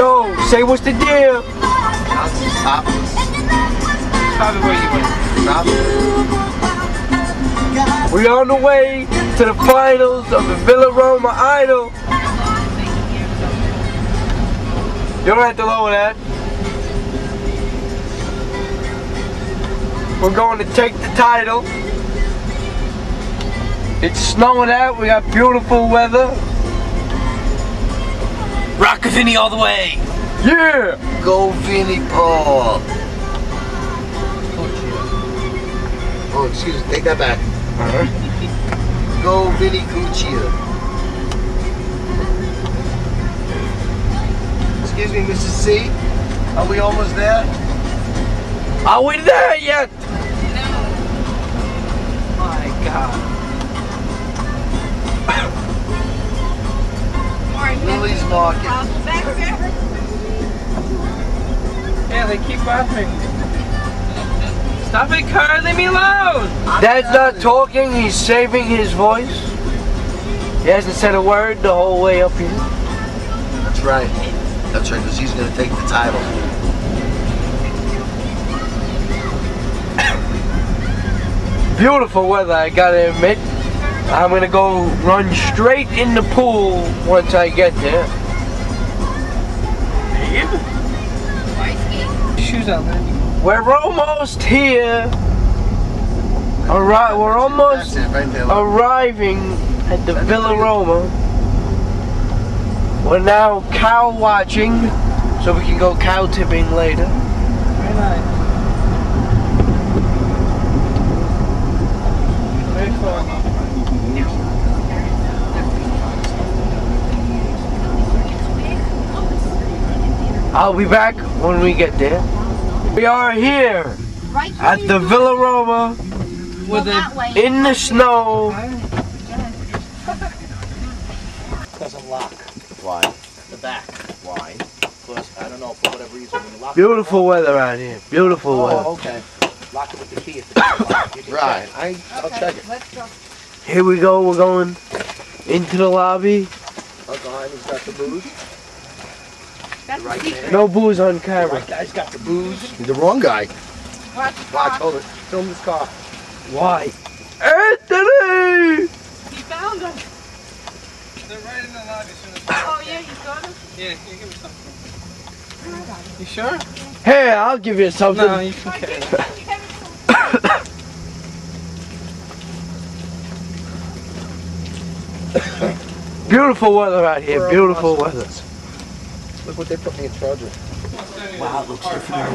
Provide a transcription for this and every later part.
Yo, say what's the deal? Topless. Probably where you went. Topless. We on the way to the finals of the Villa Roma Idol. You don't have to lower that. We're going to take the title. It's snowing out. We got beautiful weather. Rockavini all the way. Yeah. Go Vinnie Paul. Oh, oh, excuse me. Take that back. Uh-huh. Go Vinnie Cuccia. Excuse me, Mrs. C. Are we almost there? Are we there yet? My God. Lily's Market. Yeah, they keep bothering me. Stop it, Carl. Leave me alone. Dad's not talking. He's saving his voice. He hasn't said a word the whole way up here. That's right. That's right, because he's going to take the title. Beautiful weather, I gotta admit. I'm gonna go run straight in the pool once I get there. Shoes on, man. We're almost here. Alright, we're almost arriving at the Villa Roma. We're now cow watching, so we can go cow tipping later. Very nice. Very fun. I'll be back when we get there. We are here at the Villa Roma With a in the snow. doesn't lock Why? the back. Why? Because I don't know for whatever reason when you lock Beautiful weather out here. Beautiful it. weather. Oh, okay. Lock it with the key. If it doesn't lock. You can Right. check. I, I'll check it. Let's go. Here we go. We're going into the lobby. Oh, Look behind. He's got the booze. That's right secret. No booze on The camera. right guy's got the booze. He's the wrong guy. Watch the Watch. Hold it. Film this car. Why? Anthony! He found us. They're right in the lobby. As as Oh, yeah, you got us? yeah, can you give me something? You sure? Hey, I'll give you something. No, you can carry. Beautiful weather out here. We're Beautiful almost- weather. Look what they put me in charge of. Wow, it looks different.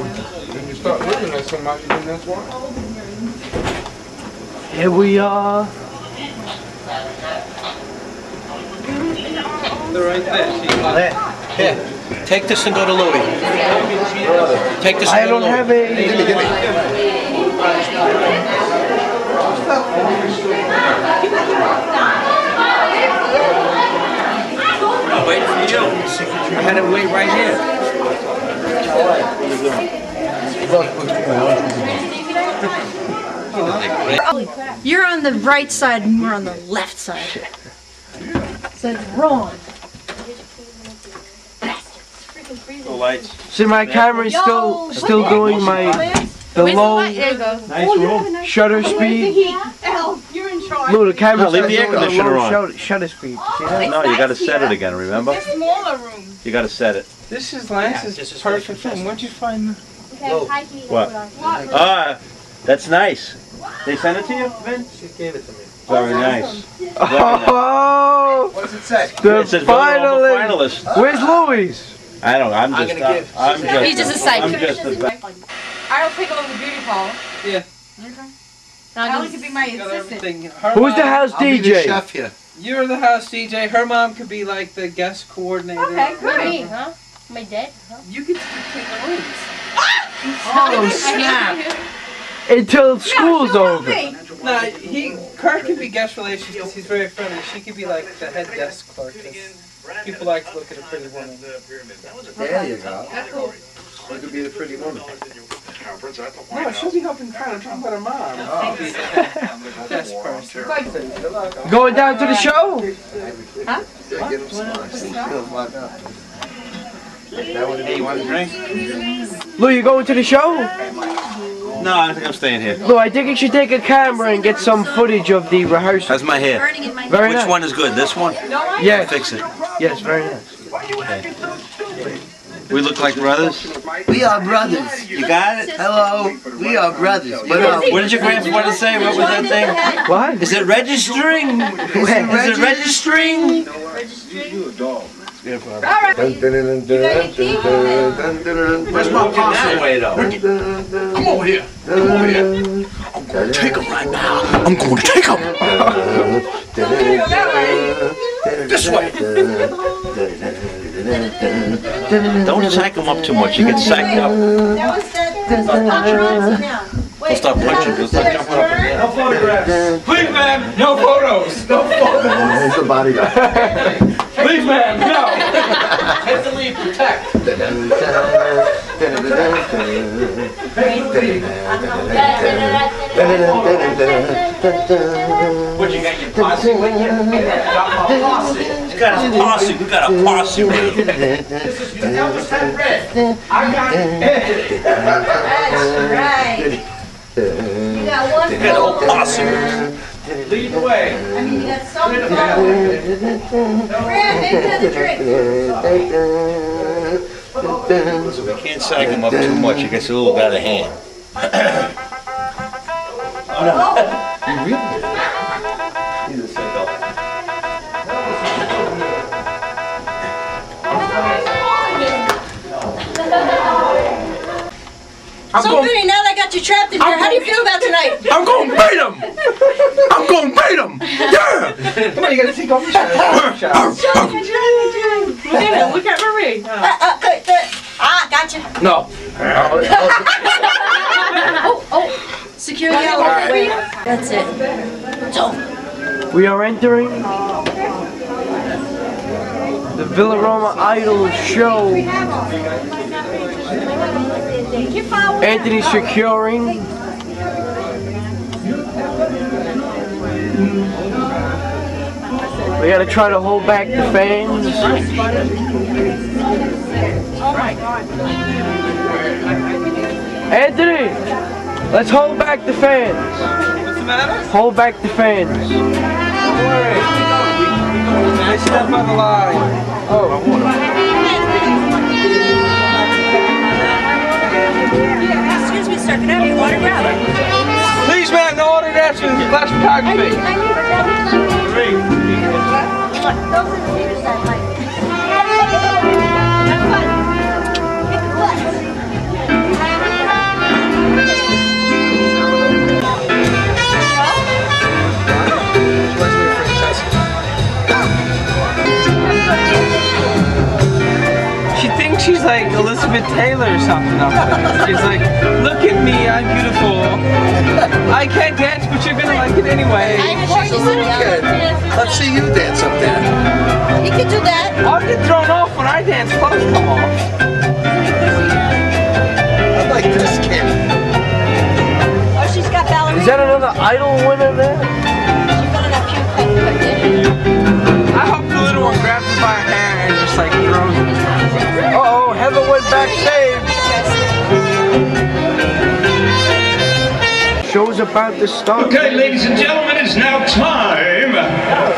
When you start looking at somebody, then that's why. Here we are. They're right there. So you can- Here. Take this and go to Louis. Take this and I go don't to Louis. have a. I'm waiting for you. I had to wait right here. Oh, you're on the right side and we're on the left side. So it's wrong. See, my camera is still still doing my the Where's the low light? There you go. Nice oh, room. shutter speed. Al, you're in charge. Look, the camera's No, leave the air conditioner on. shutter, shutter speed. See? No, you gotta set it again, remember? The smaller room. You gotta set it. This is nice. Yeah, This this is is perfect like- film. Where'd you find? What? Ah, that's nice. They sent it to you, Vin? She gave it to me. Very nice. Oh, What does it say? the It says finalist. finalist. Where's Louis? I don't, I'm just. I'm gonna uh, give- I'm just. He's just a I'm psych. just a. I'll take over the beauty parlor. Yeah. Al could be my Got assistant. Who's the mom- house I'll be the DJ? chef here. You're the house DJ. Her mom could be like the guest coordinator. Okay, good. huh? My dad? Huh? You could take the rooms. Ah! Oh snap! Until school's she'll over. me. No, he Kurt could be guest relations because he's very friendly. She could be like the head desk clerk. People like to look at a pretty woman. There you go. That's cool. You could be the pretty woman. No, she'll be helping Kurt. I'm talking about her mom. She'll be the head. Going down to the show? Yeah, get him some ice. He'll find out. Hey, you want a drink? Lou, you going to the show? No, I think I'm staying here. Lou, I think you should take a camera and get some footage of the rehearsal. How's my hair? Burning in Very Which nice. one is good? This one? Yes, Fix it. yes, very nice. We look like brothers. We are brothers. You got it? Hello. We are brothers. But uh, What did your grandfather say? What was that thing? What? Is it registering? Is it registering? Where's my posse way though? Come over here. Come over here. I'm going to take him right now. I'm going to take him. This way. Don't sack him up too much. You get sacked up. That was that. He'll start punching. He'll start jumping up and down. photographs. Please, ma'am, no photos. No photos. He's the bodyguard. Please, ma'am, no. Heavily protect. What, you got your posse with you? Got my posse. You got a posse. We got a posse with you. Elvis had red. I got it. That's right. You got one. We got a whole posse. Lead the way. I mean, you got so many. Brad, make another drink. So we can't sack him up too much. He gets a little out of hand. Oh, He's a sicko. So Vinny, now that I got you trapped in here, how do you feel about tonight? I'm going to beat him. I'm going to beat him. Yeah. Come on, you gotta take off your shirt. Look at it. Look at Marie. Uh, uh, uh, uh, ah, gotcha. No. Oh, oh. Security out for. That's it. So, We are entering the Villa Roma Idol show. Anthony securing. We gotta try to hold back the fans. Anthony, let's hold back the fans. What's the matter? Hold back the fans. Don't worry. I step on the line. excuse sir, can I have your autograph? Please, man, no autographs and flash photography. She like Elizabeth Taylor or something up there. She's like, look at me, I'm beautiful. I can't dance, but you're gonna like it anyway. I'm sure she's in Let's see you dance up there. You can do that. I'll get thrown off when I dance, clothes come off. I like this kid. Oh, she's got ballerina. Is that another idol winner there? About start. Okay, ladies and gentlemen, it's now time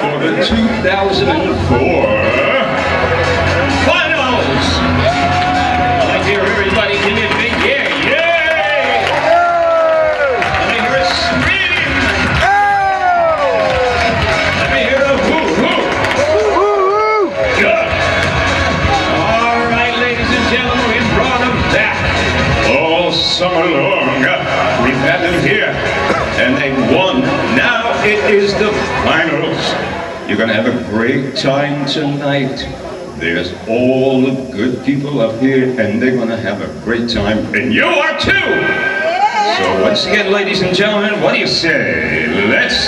for the 2004 You're gonna have a great time tonight. There's all the good people up here, and they're gonna have a great time, and you are too. So once again, ladies and gentlemen, what do you say? Let's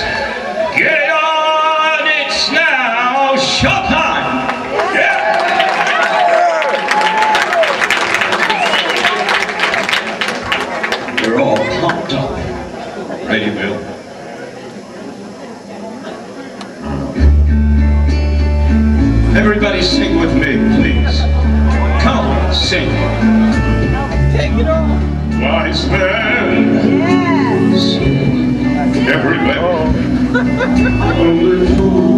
wise men. Everybody. Only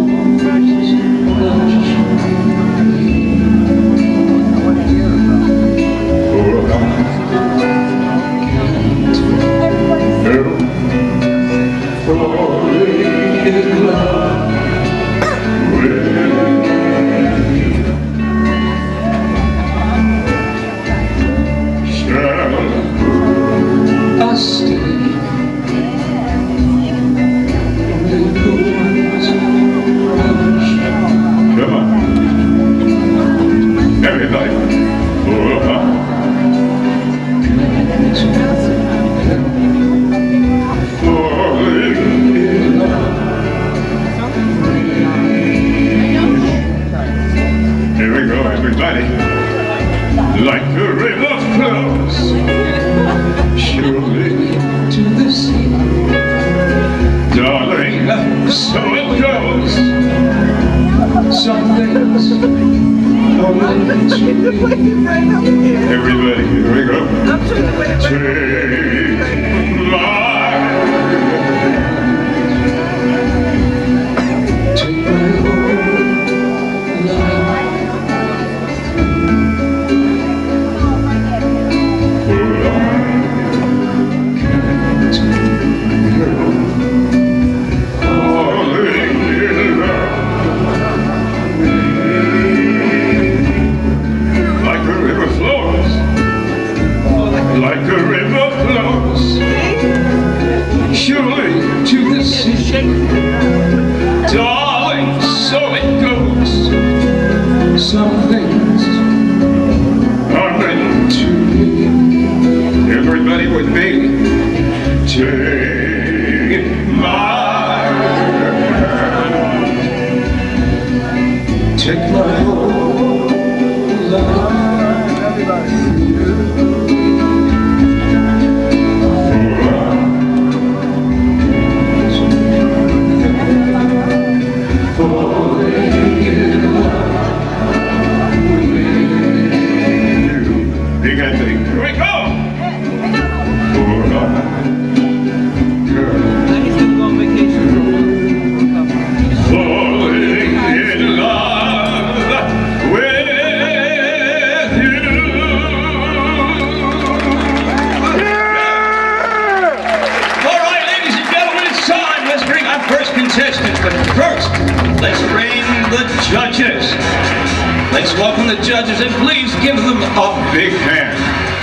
please give them a big hand.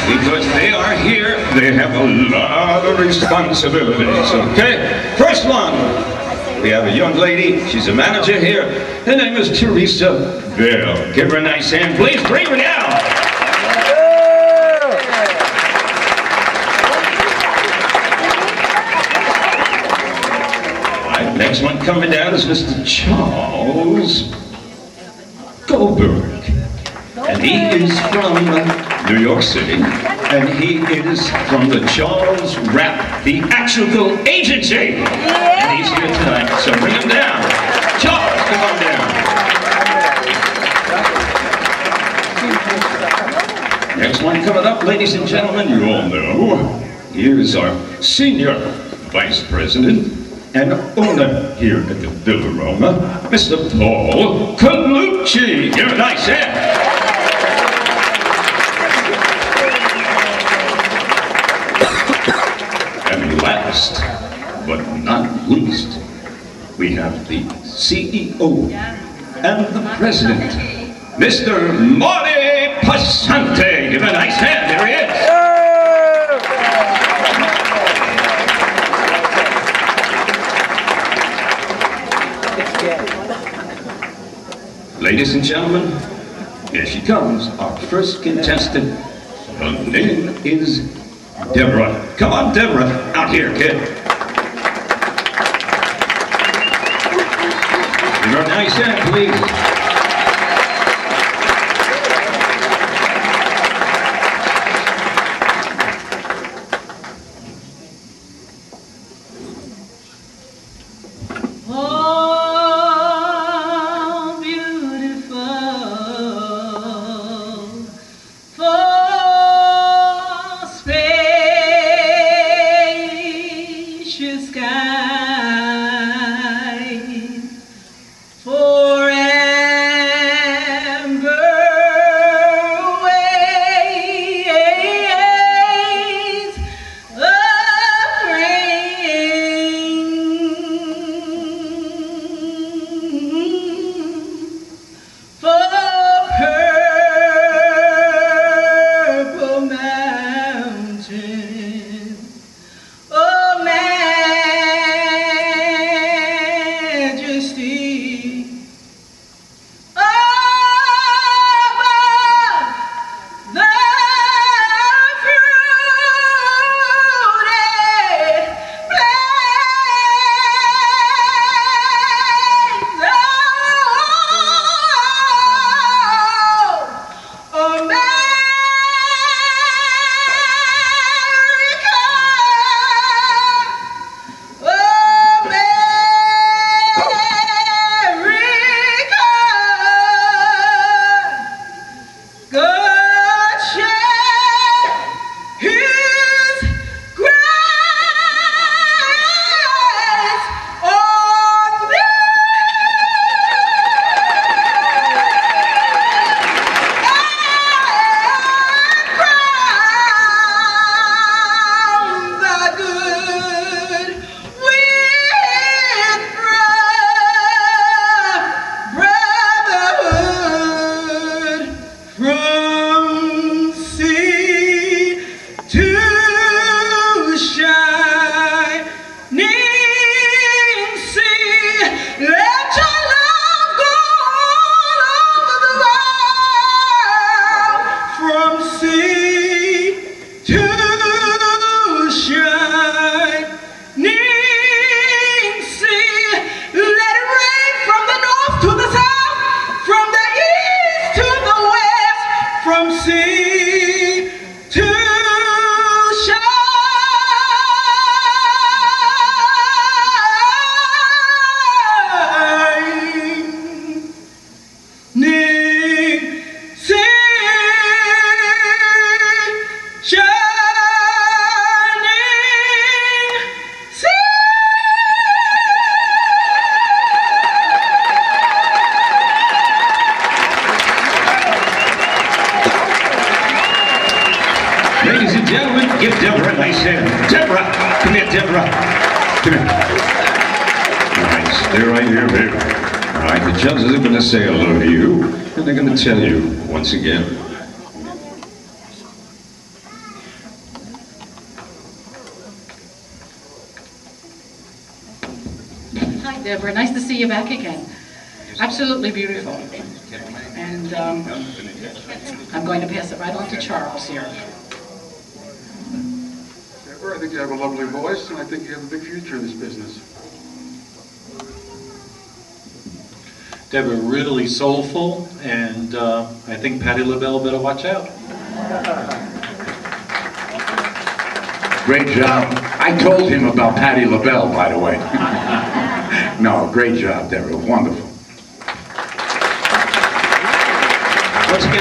Because they are here, they have a lot of responsibilities, okay? First one, we have a young lady, she's a manager here. Her name is Teresa Bell. Give her a nice hand, please. Bring her down. Next one coming down is Mr. Charles Goldberg. And he is from uh, New York City. And he is from the Charles Rap Theatrical Agency. And he's here tonight, so bring him down. Charles, come on down. Next one coming up, ladies and gentlemen, you all know, here's our senior vice president and owner here at the Villa Roma, Mr. Paul Colucci. Give a nice hand. And last but not least, we have the CEO and the president, Mr. Marty Passante. Give a nice hand. There he is. Ladies and gentlemen, here she comes, our first contestant. Her name is Deborah. Come on, Deborah, out here, kid. Nice hand, please. To Charles here. Deborah, I think you have a lovely voice, and I think you have a big future in this business. Deborah really soulful, and uh, I think Patti LaBelle better watch out. Great job. I told him about Patti LaBelle, by the way. no, great job, Deborah. Wonderful.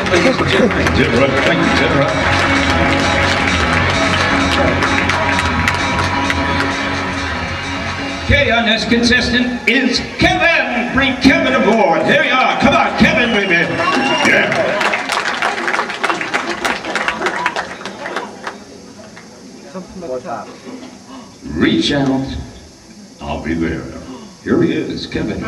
Once again, ladies and gentlemen, Deborah. Thank you, Deborah. Okay, our next contestant is Kevin. Bring Kevin aboard. Here you are. Come on, Kevin, baby. Yeah. Reach out. I'll be there. Here he is, Kevin.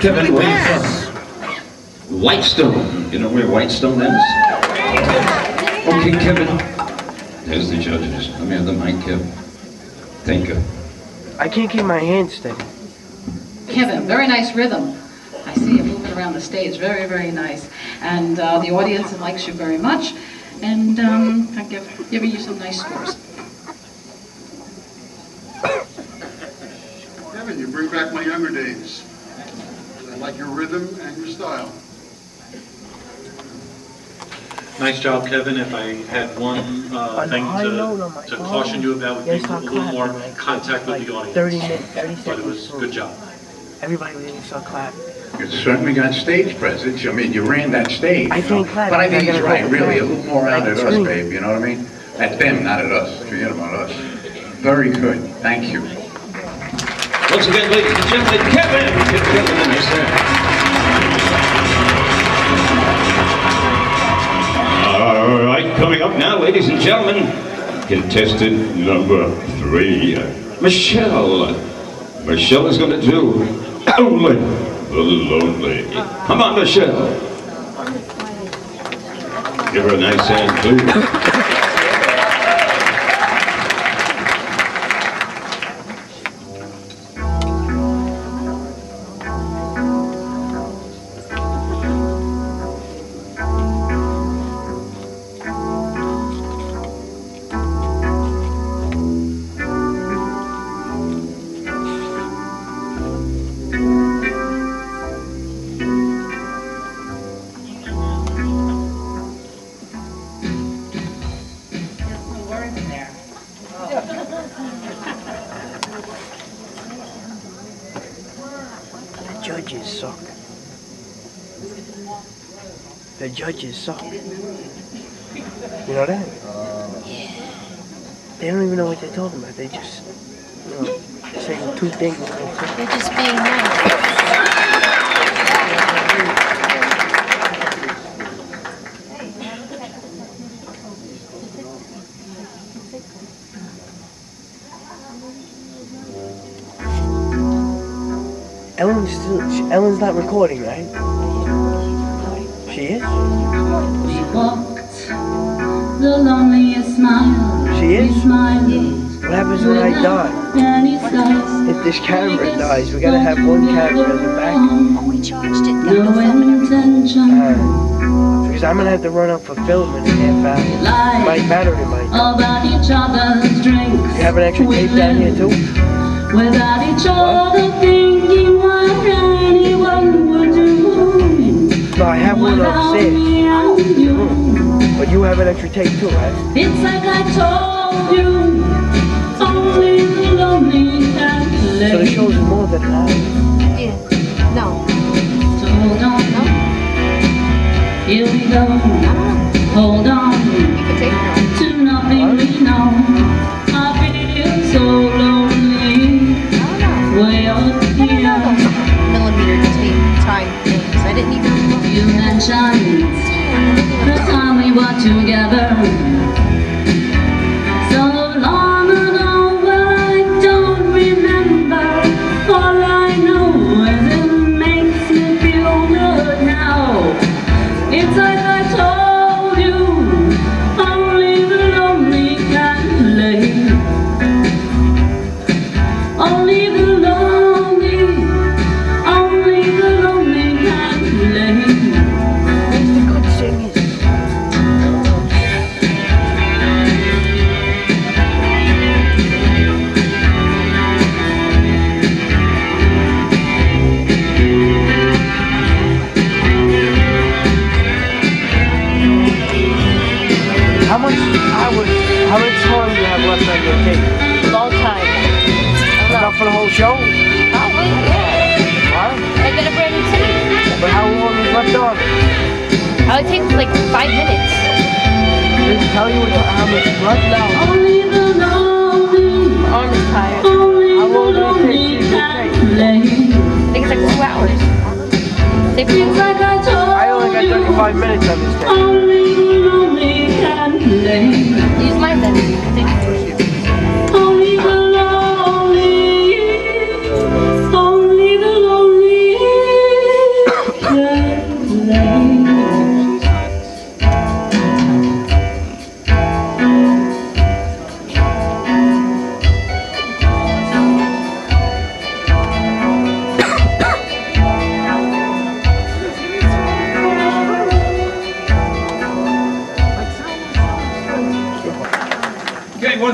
Kevin, really where from? Whitestone. You know where Whitestone is? Okay, Kevin. There's the judges. Let me have the mic, Kevin. Thank you. I can't keep my hands steady. Kevin, very nice rhythm. I see you moving around the stage, very, very nice. And uh, the audience likes you very much, and um, I'm give, giving you some nice scores. Nice job, Kevin. If I had one uh, On a thing high note on to, my to phone, caution you about, would be you a start little more like, contact with like the audience. 30 minutes, 30 But it was through. good job. Everybody was gonna start. You certainly got stage presence. I mean, you ran that stage. I you know? can't clap But I think he's right, really, a little more out can at us, babe, you know what I mean? At them, not at us. Forget about us. Very good. Thank you. Once again, ladies and gentlemen, Kevin. Give Kevin coming up now, ladies and gentlemen, contestant number three, Michelle. Michelle is going to do Only the Lonely. Come on, Michelle. Give her a nice hand, please. The judges suck. You know that? They don't even know what they're talking about. They just, you know, saying two things. They're just being nice. Ellen's still, Ellen's not recording, right? She is? We walked the loneliest mile. She is? We What happens when I die? If this camera dies, we gotta have one camera in the back. Oh, we charged it. No intention Alright. Because I'm gonna have to run up for filming in half hour. My battery might. about each other's drinks. You have an extra tape down here too? Without each other thinking what anyone would do. No, I have one upstairs. Me and you. But you have an extra tape too, right? It's like I told you. Only the lonely can. So the show's more than an hour. Yeah. No. So hold on. Here we go. Hold on to nothing we know. I feel so lonely. Way up here. The time we were together.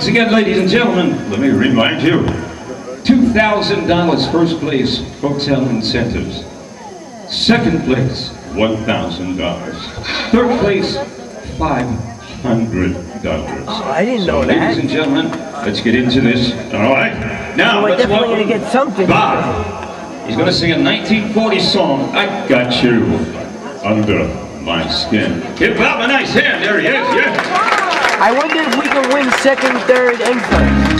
Once again, ladies and gentlemen, let me remind you. $2,000 first place, hotel incentives. Second place, $1,000. Third place, $500. Oh, I didn't know Ladies that. and gentlemen, let's get into this. All right. Now, we're let's definitely welcome gonna get something. Bob. He's going to sing a 1940 song, I Got You Under My Skin. Give Bob a nice hand. There he is. Yeah. I wonder if we can win second, third, and first.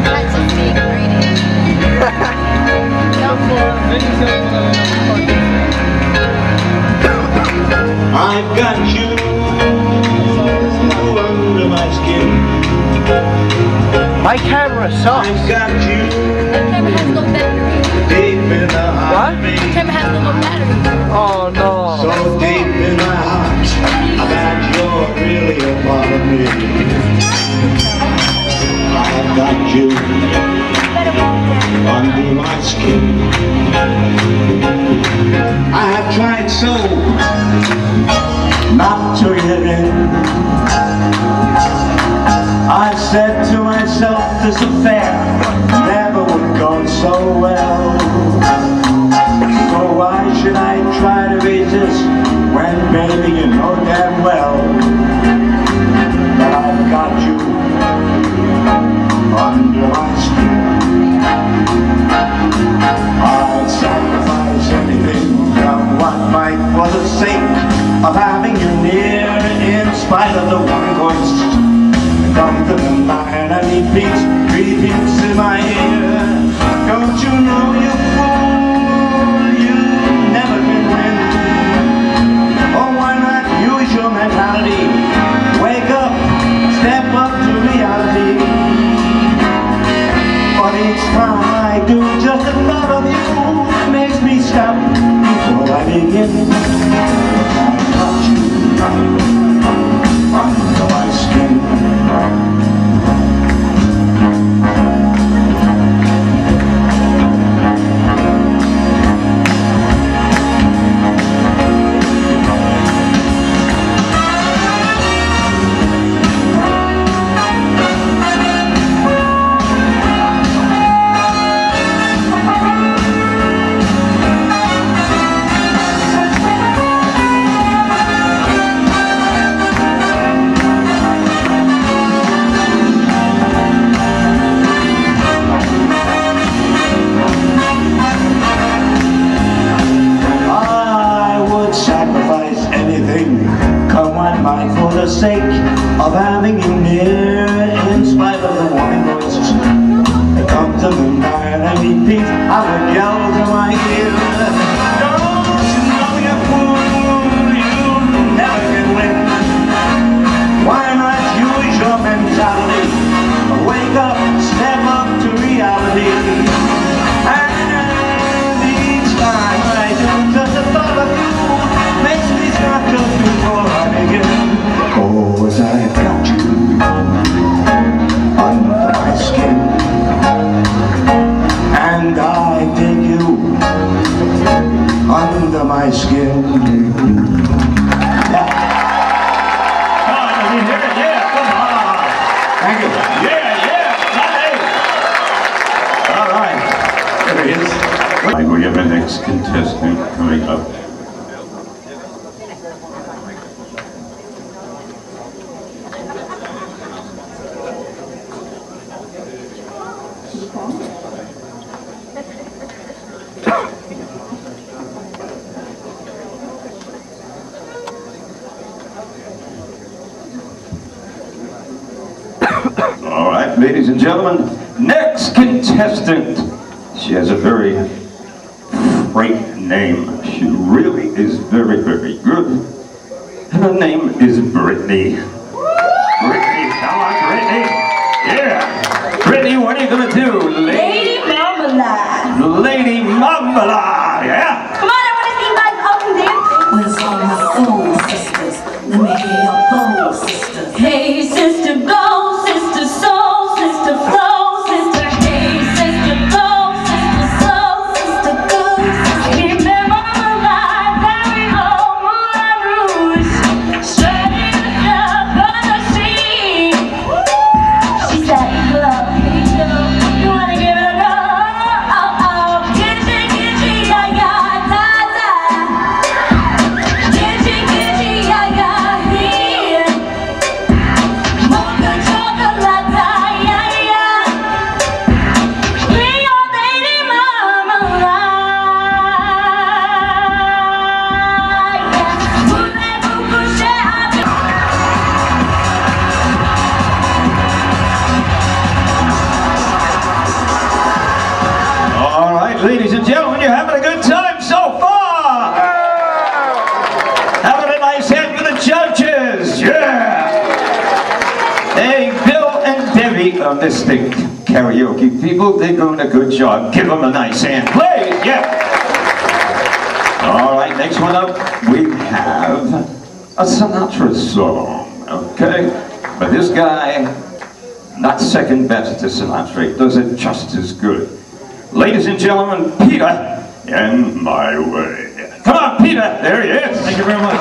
That's a fake rating. I've got you under my skin. My camera sucks. I've got you camera has no battery. deep in the heart of me. camera has no battery. Oh no. So deep really a part of me. I've got you under my skin. I have tried so not to give in. I said to myself, this affair never would go so well. So why should I try to resist when, baby, you know damn well the sake of having you near, in spite of the one voice. Come to the night and he beats, repeats in my ear. Don't you know you fool, you never can win. Oh, why not use your mentality? Wake up, step up to reality. But each time I do, just the thought of you before I begin. I got you ladies and gentlemen, next contestant. She has a very great name. She really is very, very good. Her name is Brittany. Brittany, come on, Brittany. Yeah. Brittany, what are you gonna do? Lady uh, Mystic Karaoke people. They're doing a good job. Give them a nice hand. Play! Yeah! All right, next one up, we have a Sinatra song, okay? But this guy, not second best to Sinatra, does it just as good. Ladies and gentlemen, Peter and My Way. Come on, Peter, there he is. Thank you very much.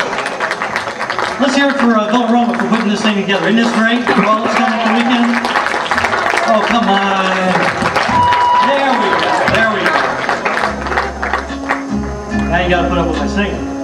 Let's hear it for uh, Villa Roma for putting this thing together. Isn't this great? Well, it's coming the weekend. Oh, come on. There we go. There we go. Now you gotta put up with my singing.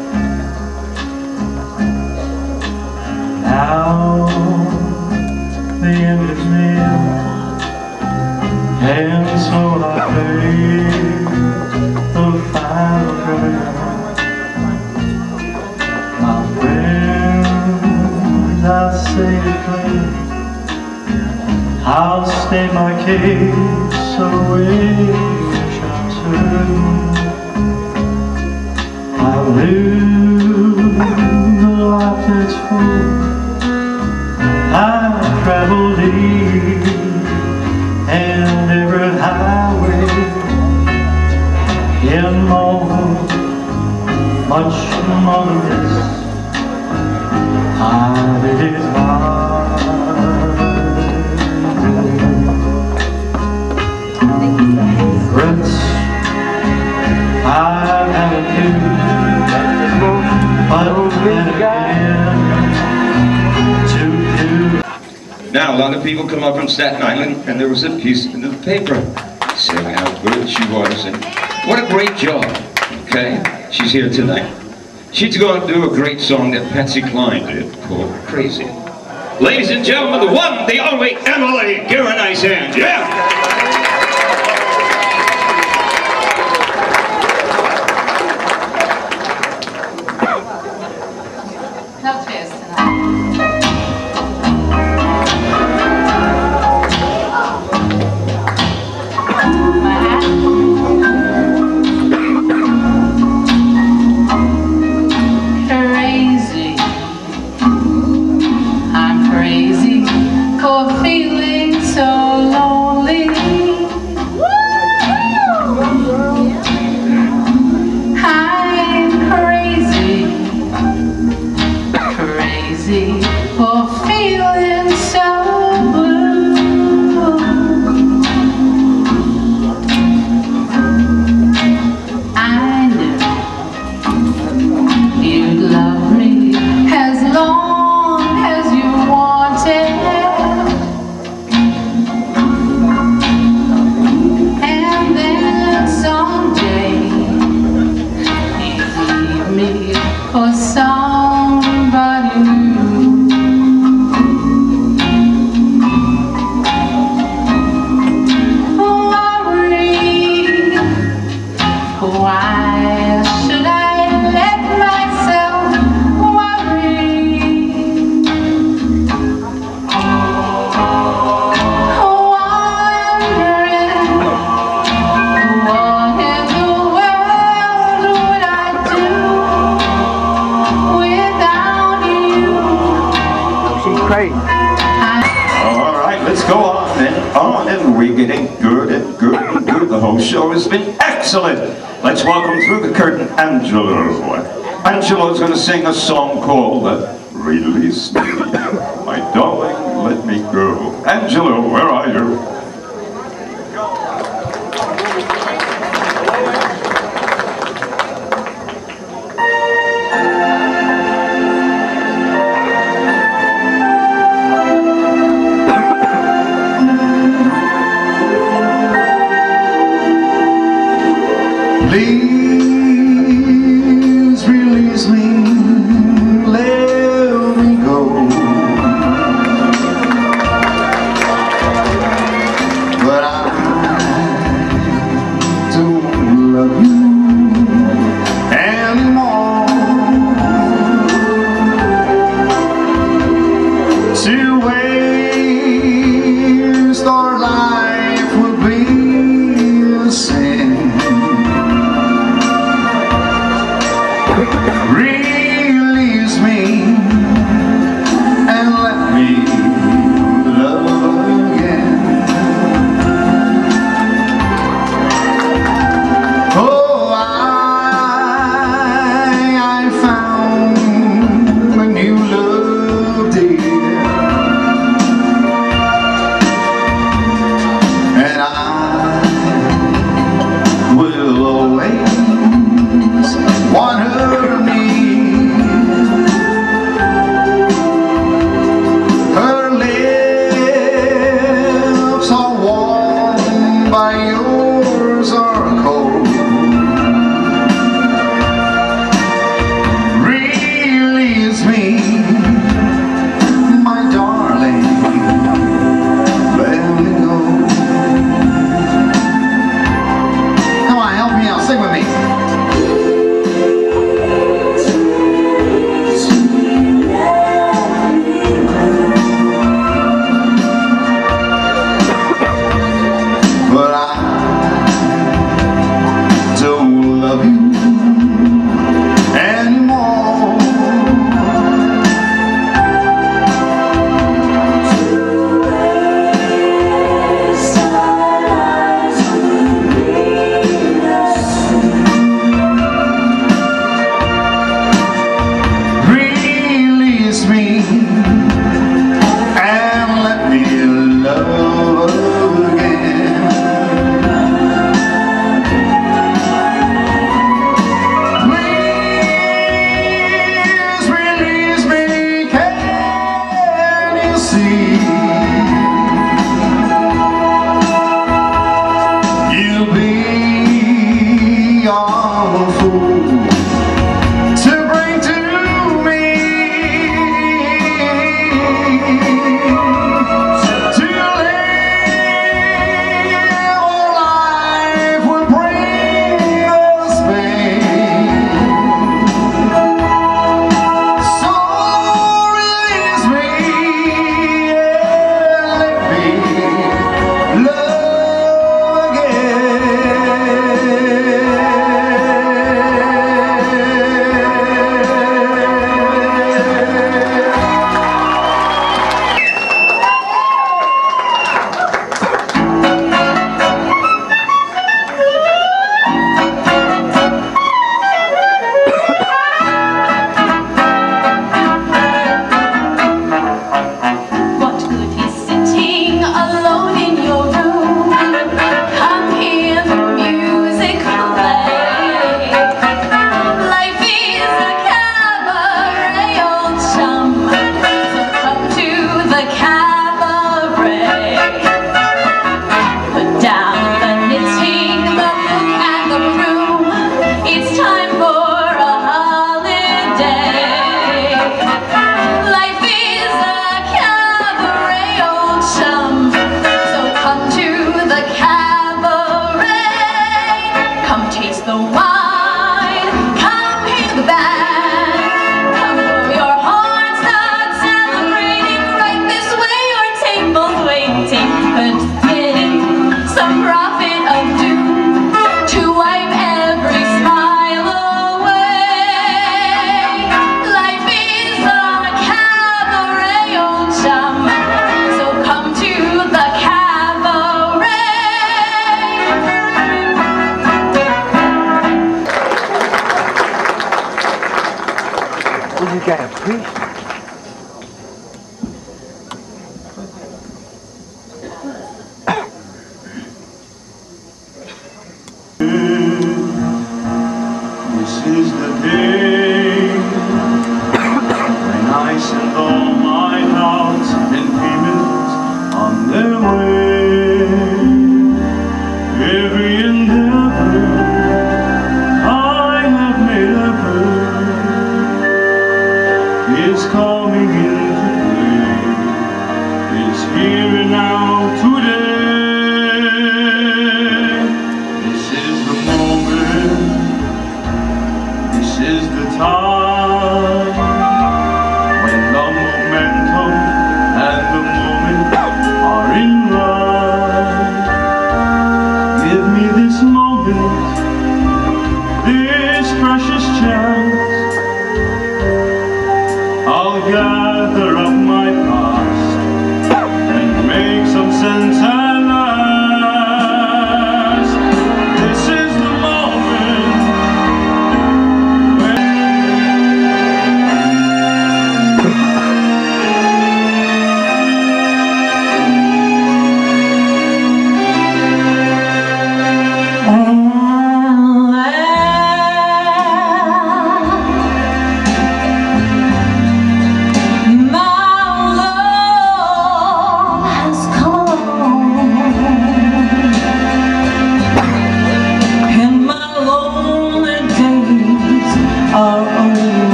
Case away shall I live the life that's full. I travel deep and every highway in more, much more a lot of people come up from Staten Island, and there was a piece in the paper saying how good she was, and what a great job, okay? She's here tonight. She's going to do a great song that Patsy Cline did called Crazy. Ladies and gentlemen, the one, the only Emily. Hand, yeah! A song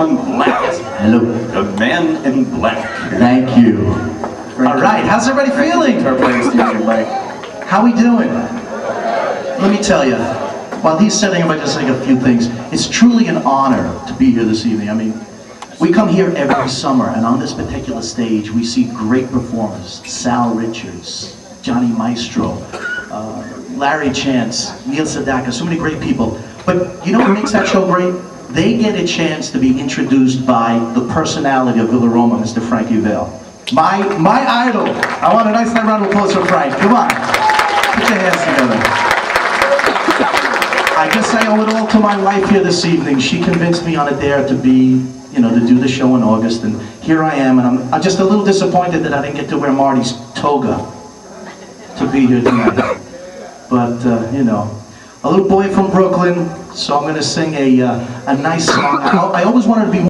Story. The Roland Black. Hello. The Man in Black. Thank you. All right, how's everybody feeling? How we doing? Let me tell you, while he's setting up, I just say a few things. It's truly an honor to be here this evening. I mean, we come here every summer, and on this particular stage, we see great performers. Sal Richards, Johnny Maestro, uh, Larry Chance, Neil Sedaka, so many great people. But you know what makes that show great? They get a chance to be introduced by the personality of Villa Roma, Mr. Frankie Vale. My, my idol. I want a nice round of applause for Frank. Come on. Put your hands together. I guess I owe it all to my wife here this evening. She convinced me on a dare to be, you know, to do the show in August, and here I am, and I'm, I'm just a little disappointed that I didn't get to wear Marty's toga to be here tonight. But, uh, you know, a little boy from Brooklyn, so I'm going to sing a, uh, a nice song. I, I always wanted to be